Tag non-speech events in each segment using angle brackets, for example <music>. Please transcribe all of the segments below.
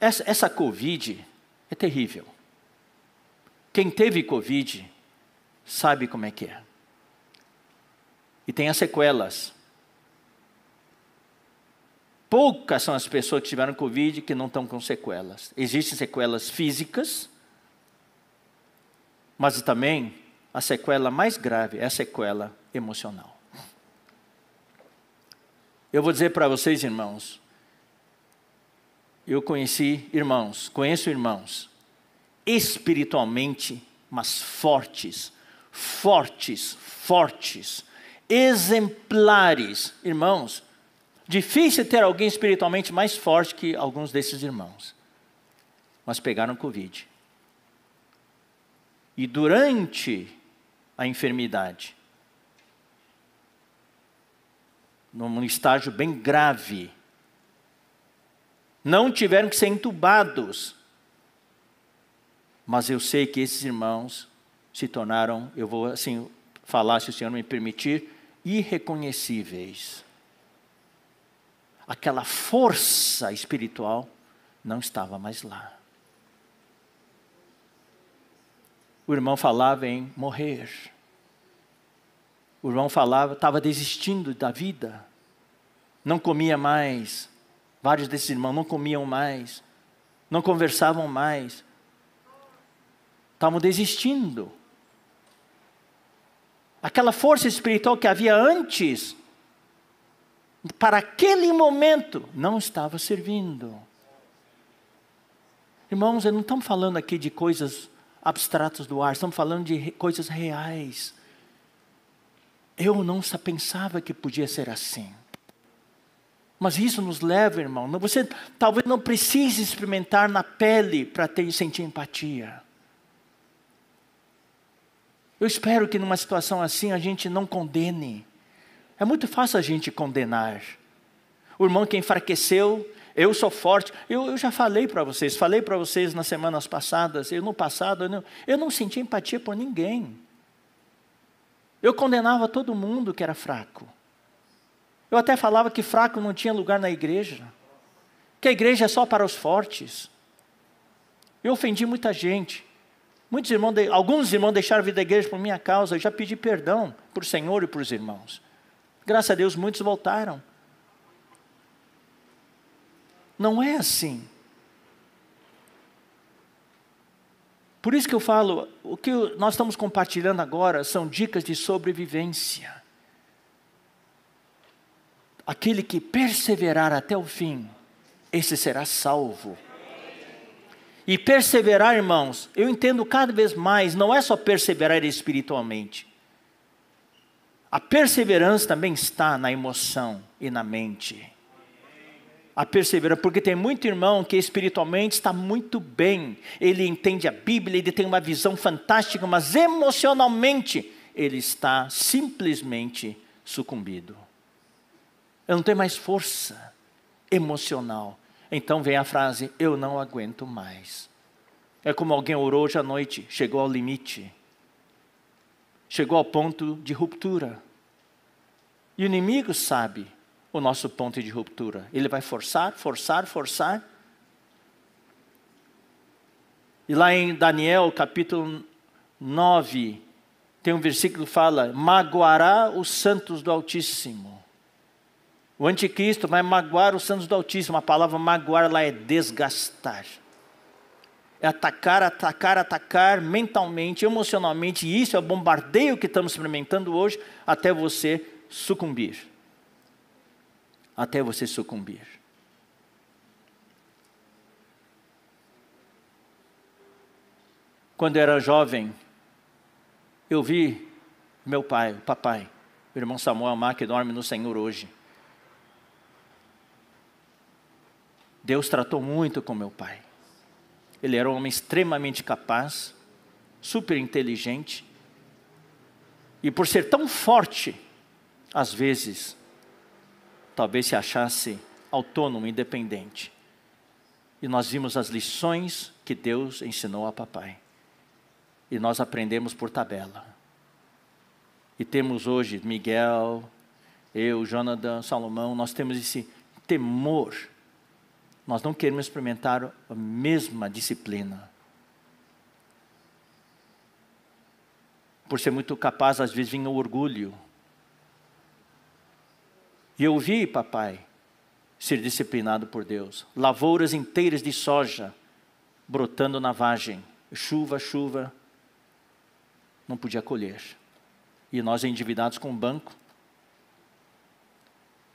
essa, essa Covid é terrível. Quem teve Covid sabe como é que é. E tem as sequelas. Poucas são as pessoas que tiveram Covid que não estão com sequelas. Existem sequelas físicas, mas também a sequela mais grave é a sequela emocional. Eu vou dizer para vocês, irmãos, eu conheci irmãos, conheço irmãos, espiritualmente, mas fortes, fortes, fortes, exemplares. Irmãos, difícil ter alguém espiritualmente mais forte que alguns desses irmãos, mas pegaram Covid. E durante a enfermidade, num estágio bem grave. Não tiveram que ser entubados. Mas eu sei que esses irmãos se tornaram, eu vou assim falar, se o Senhor me permitir, irreconhecíveis. Aquela força espiritual não estava mais lá. O irmão falava em morrer. O irmão falava, estava desistindo da vida, não comia mais. Vários desses irmãos não comiam mais, não conversavam mais, estavam desistindo. Aquela força espiritual que havia antes, para aquele momento, não estava servindo. Irmãos, não estamos falando aqui de coisas abstratas do ar, estamos falando de coisas reais. Eu não pensava que podia ser assim. Mas isso nos leva, irmão. Você talvez não precise experimentar na pele para ter sentir empatia. Eu espero que numa situação assim a gente não condene. É muito fácil a gente condenar. O irmão que enfraqueceu, eu sou forte. Eu, eu já falei para vocês, falei para vocês nas semanas passadas. Eu no passado eu não, eu não senti empatia por ninguém. Eu condenava todo mundo que era fraco. Eu até falava que fraco não tinha lugar na igreja, que a igreja é só para os fortes. Eu ofendi muita gente. Muitos irmãos, alguns irmãos deixaram a vida da igreja por minha causa. Eu já pedi perdão para o Senhor e para os irmãos. Graças a Deus, muitos voltaram. Não é assim. Por isso que eu falo, o que nós estamos compartilhando agora são dicas de sobrevivência. Aquele que perseverar até o fim, esse será salvo. E perseverar, irmãos, eu entendo cada vez mais, não é só perseverar espiritualmente. A perseverança também está na emoção e na mente a perseverar, porque tem muito irmão que espiritualmente está muito bem, ele entende a Bíblia, ele tem uma visão fantástica, mas emocionalmente ele está simplesmente sucumbido. Eu não tenho mais força emocional. Então vem a frase: Eu não aguento mais. É como alguém orou hoje à noite, chegou ao limite, chegou ao ponto de ruptura. E o inimigo sabe o nosso ponto de ruptura. Ele vai forçar, forçar, forçar. E lá em Daniel, capítulo 9, tem um versículo que fala: magoará os santos do Altíssimo. O anticristo vai magoar os santos do Altíssimo. A palavra magoar lá é desgastar. É atacar, atacar, atacar mentalmente, emocionalmente. E isso é o bombardeio que estamos experimentando hoje até você sucumbir até você sucumbir. Quando eu era jovem, eu vi meu pai, o papai, o irmão Samuel Mar, que dorme no Senhor hoje. Deus tratou muito com meu pai. Ele era um homem extremamente capaz, super inteligente, e por ser tão forte, às vezes, talvez se achasse autônomo, independente. E nós vimos as lições que Deus ensinou a papai. E nós aprendemos por tabela. E temos hoje Miguel, eu, Jonathan, Salomão, nós temos esse temor nós não queremos experimentar a mesma disciplina. Por ser muito capaz, às vezes vinha o orgulho. E eu vi, papai, ser disciplinado por Deus. Lavouras inteiras de soja brotando na vagem. Chuva, chuva. Não podia colher. E nós endividados com o banco.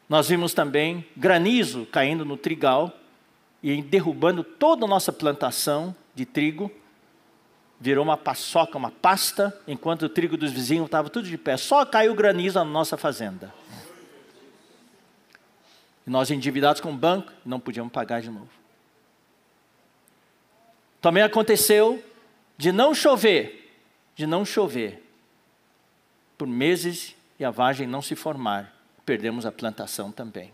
Nós vimos também granizo caindo no trigal e derrubando toda a nossa plantação de trigo, virou uma paçoca, uma pasta, enquanto o trigo dos vizinhos estava tudo de pé. Só caiu granizo na nossa fazenda. E nós endividados com o banco, não podíamos pagar de novo. Também aconteceu de não chover, de não chover, por meses e a vagem não se formar, perdemos a plantação também.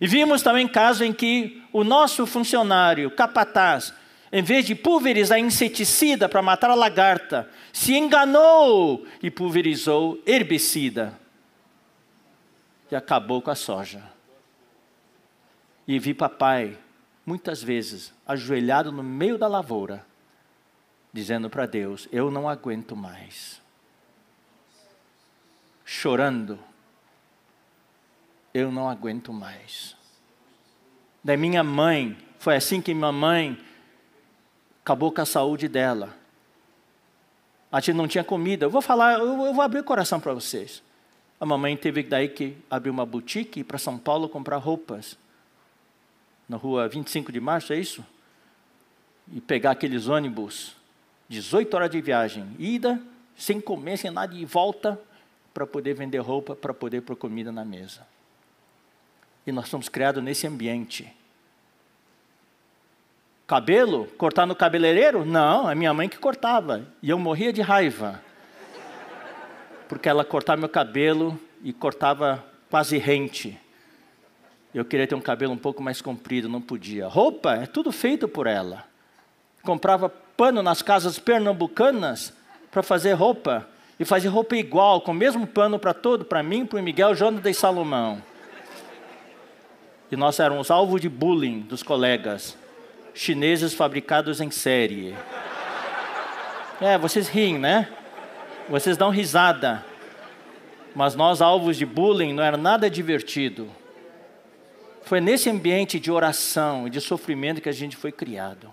E vimos também caso em que o nosso funcionário, capataz, em vez de pulverizar inseticida para matar a lagarta, se enganou e pulverizou herbicida. E acabou com a soja. E vi papai, muitas vezes, ajoelhado no meio da lavoura, dizendo para Deus: Eu não aguento mais. Chorando eu não aguento mais. Da minha mãe, foi assim que minha mãe acabou com a saúde dela. A gente não tinha comida. Eu vou falar, eu, vou abrir o coração para vocês. A mamãe teve daí que abrir uma boutique para São Paulo comprar roupas. Na rua 25 de março, é isso? E pegar aqueles ônibus, 18 horas de viagem, ida, sem comer, sem nada, e volta para poder vender roupa, para poder pôr comida na mesa. E nós somos criados nesse ambiente. Cabelo? Cortar no cabeleireiro? Não, é minha mãe que cortava. E eu morria de raiva. Porque ela cortava meu cabelo e cortava quase rente. Eu queria ter um cabelo um pouco mais comprido, não podia. Roupa é tudo feito por ela. Comprava pano nas casas pernambucanas para fazer roupa. E fazia roupa igual, com o mesmo pano para todo, para mim, para o Miguel, Jonas e Salomão. E nós éramos alvo de bullying dos colegas. Chineses fabricados em série. É, vocês riem, né? Vocês dão risada. Mas nós, alvos de bullying, não era nada divertido. Foi nesse ambiente de oração e de sofrimento que a gente foi criado.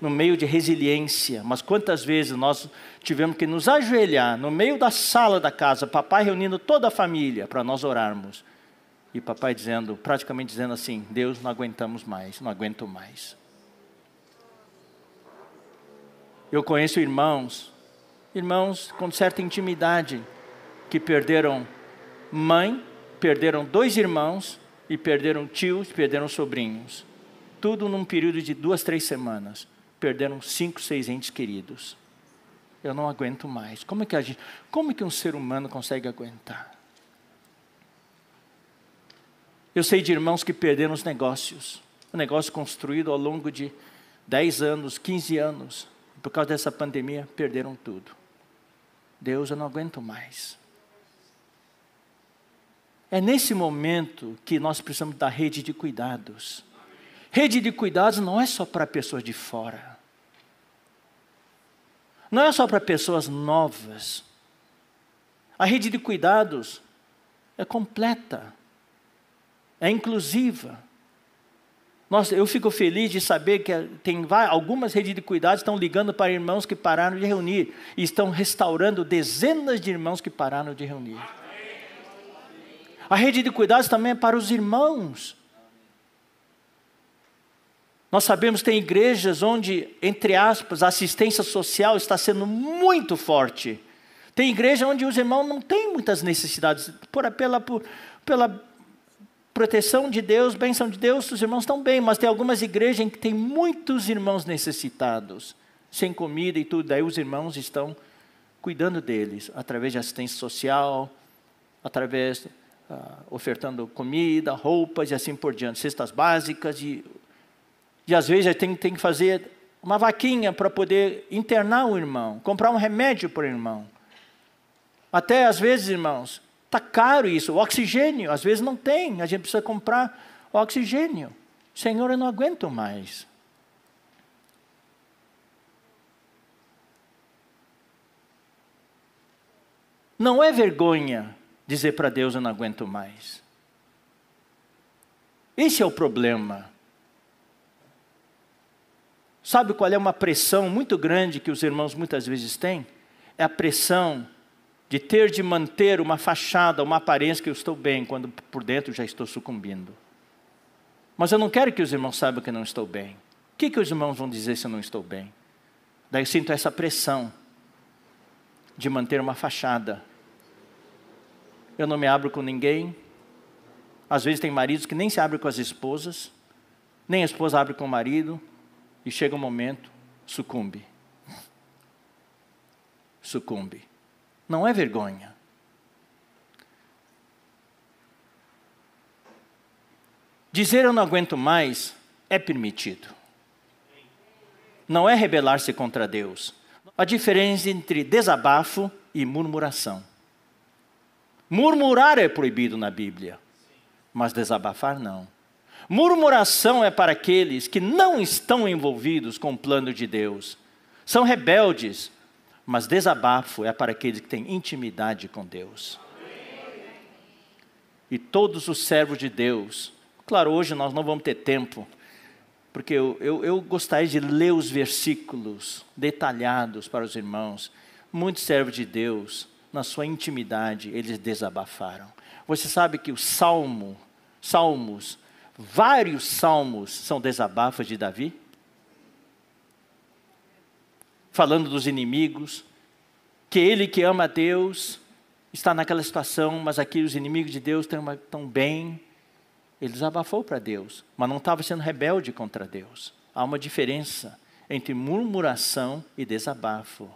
No meio de resiliência. Mas quantas vezes nós tivemos que nos ajoelhar no meio da sala da casa, papai reunindo toda a família para nós orarmos e papai dizendo, praticamente dizendo assim: Deus, não aguentamos mais, não aguento mais. Eu conheço irmãos, irmãos com certa intimidade, que perderam mãe, perderam dois irmãos e perderam tios, perderam sobrinhos. Tudo num período de duas, três semanas. Perderam cinco, seis entes queridos. Eu não aguento mais. Como é que gente, como é que um ser humano consegue aguentar? Eu sei de irmãos que perderam os negócios. Um negócio construído ao longo de 10 anos, 15 anos. Por causa dessa pandemia, perderam tudo. Deus, eu não aguento mais. É nesse momento que nós precisamos da rede de cuidados. Rede de cuidados não é só para pessoas de fora. Não é só para pessoas novas. A rede de cuidados é completa é inclusiva. Nossa, eu fico feliz de saber que tem algumas redes de cuidados estão ligando para irmãos que pararam de reunir e estão restaurando dezenas de irmãos que pararam de reunir. A rede de cuidados também é para os irmãos. Nós sabemos que tem igrejas onde, entre aspas, a assistência social está sendo muito forte. Tem igreja onde os irmãos não têm muitas necessidades, por, pela, por, pela proteção de Deus, bênção de Deus, os irmãos estão bem, mas tem algumas igrejas em que tem muitos irmãos necessitados, sem comida e tudo, daí os irmãos estão cuidando deles, através de assistência social, através, uh, ofertando comida, roupas e assim por diante, cestas básicas, e, e às vezes tem, tem que fazer uma vaquinha para poder internar o irmão, comprar um remédio para o irmão. Até às vezes, irmãos, Está caro isso. O oxigênio, às vezes não tem. A gente precisa comprar oxigênio. Senhor, eu não aguento mais. Não é vergonha dizer para Deus: Eu não aguento mais. Esse é o problema. Sabe qual é uma pressão muito grande que os irmãos muitas vezes têm? É a pressão de ter de manter uma fachada, uma aparência que eu estou bem, quando por dentro já estou sucumbindo. Mas eu não quero que os irmãos saibam que não estou bem. O que, que os irmãos vão dizer se eu não estou bem? Daí eu sinto essa pressão de manter uma fachada. Eu não me abro com ninguém. Às vezes tem maridos que nem se abrem com as esposas, nem a esposa abre com o marido, e chega um momento, sucumbe. Sucumbe. Não é vergonha. Dizer eu não aguento mais é permitido. Não é rebelar-se contra Deus. A diferença entre desabafo e murmuração. Murmurar é proibido na Bíblia, mas desabafar não. Murmuração é para aqueles que não estão envolvidos com o plano de Deus. São rebeldes, mas desabafo é para aqueles que têm intimidade com Deus. E todos os servos de Deus, claro, hoje nós não vamos ter tempo, porque eu, eu, eu gostaria de ler os versículos detalhados para os irmãos. Muitos servos de Deus, na sua intimidade, eles desabafaram. Você sabe que o salmo, salmos, vários salmos são desabafos de Davi? Falando dos inimigos, que ele que ama a Deus está naquela situação, mas aqui os inimigos de Deus estão bem. Ele desabafou para Deus, mas não estava sendo rebelde contra Deus. Há uma diferença entre murmuração e desabafo.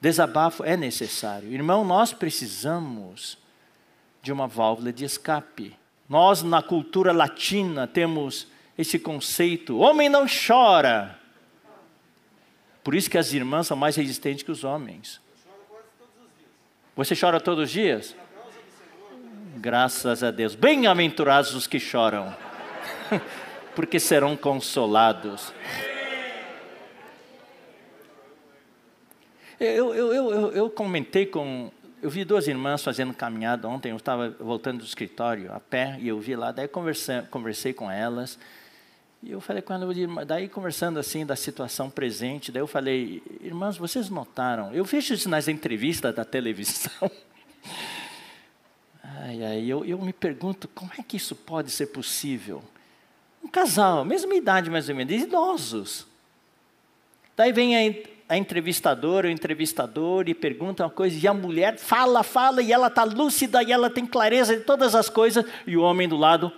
Desabafo é necessário. Irmão, nós precisamos de uma válvula de escape. Nós, na cultura latina, temos esse conceito: homem não chora, por isso que as irmãs são mais resistentes que os homens. Você chora todos os dias? Graças a Deus. Bem-aventurados os que choram, <laughs> porque serão consolados. Eu, eu, eu, eu, comentei com. Eu vi duas irmãs fazendo caminhada ontem. Eu estava voltando do escritório a pé e eu vi lá. Daí conversei, conversei com elas. E eu falei ela, daí conversando assim da situação presente, daí eu falei, irmãs, vocês notaram? Eu vejo isso nas entrevistas da televisão. <laughs> Ai, ai, eu, eu me pergunto, como é que isso pode ser possível? Um casal, mesma idade mais ou menos, idosos. Daí vem a, a entrevistadora, o entrevistador, e pergunta uma coisa, e a mulher fala, fala, e ela está lúcida, e ela tem clareza de todas as coisas, e o homem do lado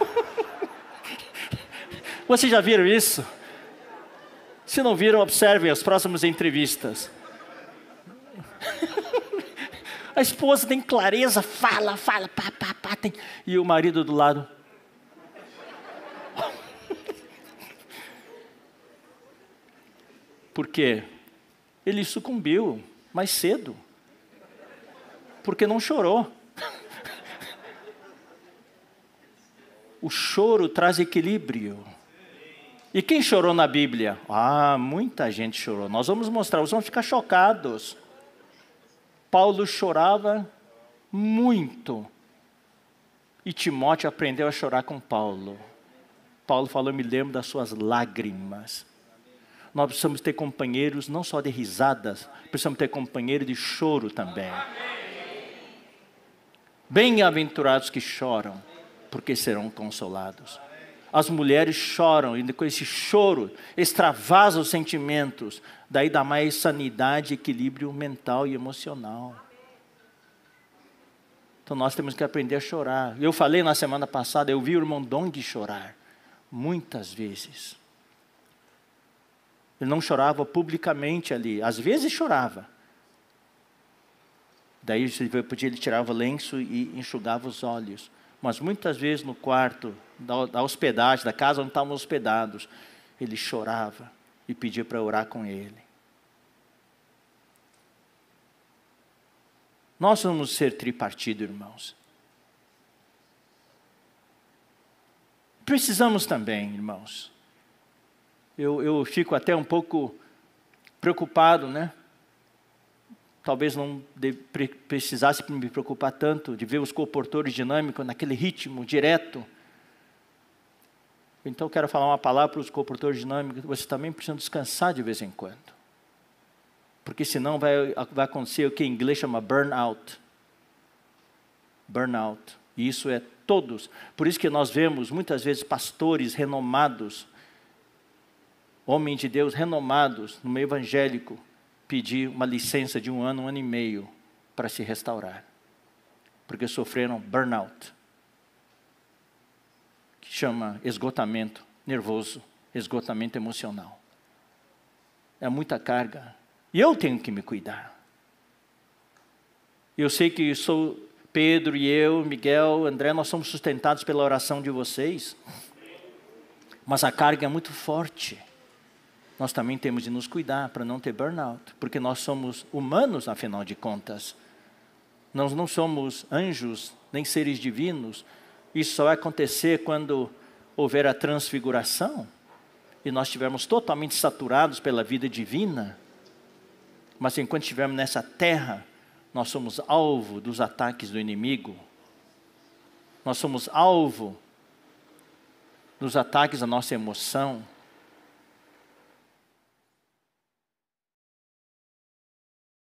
<laughs> Vocês já viram isso? Se não viram, observem as próximas entrevistas. <laughs> A esposa tem clareza, fala, fala, pá, pá, pá, tem... e o marido do lado. <laughs> Por quê? Ele sucumbiu mais cedo. Porque não chorou. <laughs> O choro traz equilíbrio. E quem chorou na Bíblia? Ah, muita gente chorou. Nós vamos mostrar, vocês vão ficar chocados. Paulo chorava muito. E Timóteo aprendeu a chorar com Paulo. Paulo falou: Me lembro das suas lágrimas. Nós precisamos ter companheiros não só de risadas, precisamos ter companheiro de choro também. Bem-aventurados que choram, porque serão consolados as mulheres choram, e com esse choro extravasa os sentimentos, daí dá mais sanidade, equilíbrio mental e emocional. Então nós temos que aprender a chorar. Eu falei na semana passada, eu vi o irmão Dong chorar, muitas vezes. Ele não chorava publicamente ali, às vezes chorava. Daí ele tirava o lenço e enxugava os olhos mas muitas vezes no quarto da, da hospedagem, da casa onde estavam hospedados, ele chorava e pedia para orar com ele. Nós vamos ser tripartido, irmãos. Precisamos também, irmãos. Eu, eu fico até um pouco preocupado, né? Talvez não precisasse me preocupar tanto de ver os comportores dinâmicos naquele ritmo direto. Então, quero falar uma palavra para os comportores dinâmicos. Você também precisa descansar de vez em quando. Porque senão vai, vai acontecer o que em inglês chama burnout. Burnout. E isso é todos. Por isso que nós vemos muitas vezes pastores renomados, homens de Deus renomados no meio evangélico, pedir uma licença de um ano, um ano e meio para se restaurar. Porque sofreram burnout, que chama esgotamento nervoso, esgotamento emocional. É muita carga. E eu tenho que me cuidar. Eu sei que sou Pedro e eu, Miguel, André, nós somos sustentados pela oração de vocês. Mas a carga é muito forte nós também temos de nos cuidar para não ter burnout, porque nós somos humanos, afinal de contas. Nós não somos anjos, nem seres divinos. Isso só vai acontecer quando houver a transfiguração e nós estivermos totalmente saturados pela vida divina. Mas enquanto estivermos nessa terra, nós somos alvo dos ataques do inimigo. Nós somos alvo dos ataques da nossa emoção